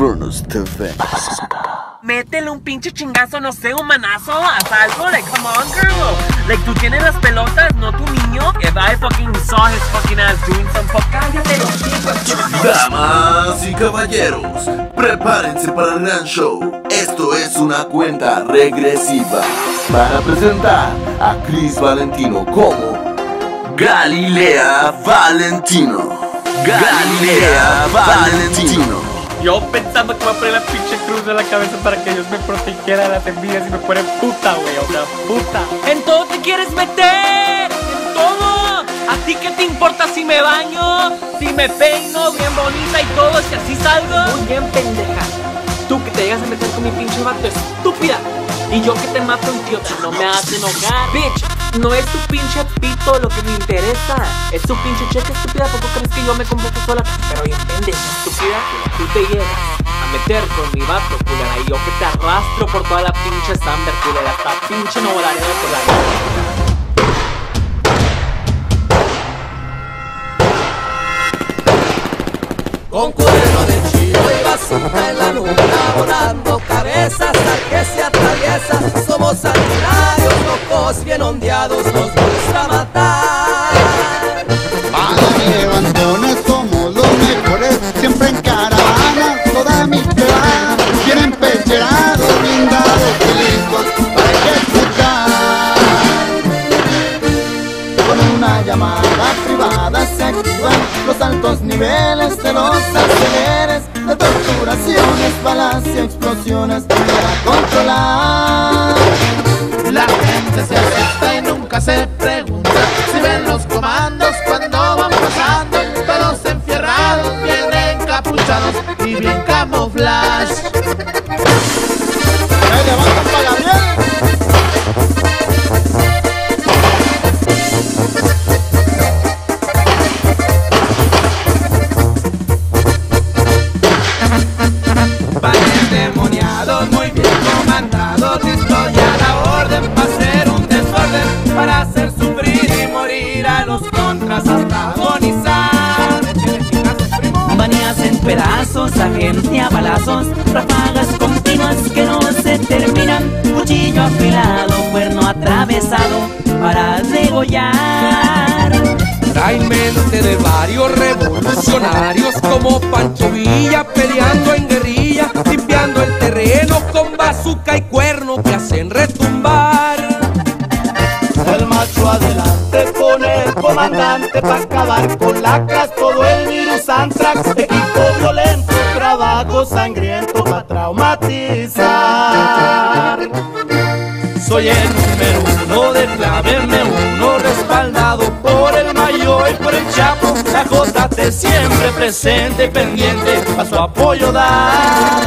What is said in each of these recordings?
TV. Métele un pinche chingazo, no sé, un manazo, haz algo, like, come on, girl. Like, tú tienes las pelotas, no tu niño. If I fucking saw his fucking ass doing some fuck, cállate los chicos. Damas y caballeros, prepárense para el gran show. Esto es una cuenta regresiva para presentar a Chris Valentino como Galilea Valentino. Galilea Valentino. Yo pensando que me voy a poner la pinche cruz de la cabeza para que Dios me protegiera de las envidias y me pone puta, güey, o sea, puta. En todo te quieres meter, en todo. ¿A ti qué te importa si me baño, si me peino bien bonita y todo, si así salgo? Muy bien, pendeja. Tú que te llegas a meter con mi pinche vato, estúpida. Y yo que te mato, idiota, no me hagas enojar. Bitch, no es tu pinche pito lo que me interesa. Es tu pinche cheque, estúpida. ¿Por qué crees que yo me compré esto sola? Pero oye, pendeja, estúpida. Tú te llegas a meter con mi vato, culera. Y yo que te arrastro por toda la pinche Sander, culera. Hasta pinche no volaré por la Con cuerno de chivo y bazooka en la nuca Volando cabezas hasta que se Somos sanguinarios, locos, bien ondeados Nos gusta matar Para levantones somos los mejores, siempre en caravana, toda mi clan, bien empecherados, blindados listos para ejecutar. Con una llamada privada se activan los altos niveles de los aceleres, de torturaciones, balas y explosiones para controlar. Se pregunta si ven los comandos cuando van pasando, todos enfierrados, bien encapuchados y bien camuflaje. Demoniados, muy bien comandados a los contras hasta agonizar Manías en pedazos, agencia balazos, ráfagas continuas que no se terminan, cuchillo afilado, cuerno atravesado para degollar. Traen mente de varios revolucionarios como Pancho Villa peleando en guerrilla, limpiando el terreno con bazuca y cuerno que hacen retumbar. El macho adelante con comandante para acabar con lacras, todo el virus antrax, equipo violento, trabajo sangriento para traumatizar. Soy el número uno de clave uno respaldado por el mayor y por el chapo. La JT siempre presente y pendiente a su apoyo dar.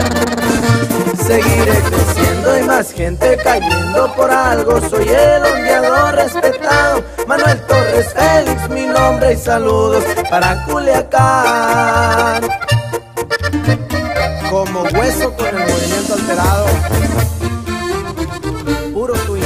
Seguiré creciendo y más gente cayendo por algo. Soy el ondeador respetado. Manuel y saludos para Culiacán. Como hueso con el movimiento alterado, puro tuyo.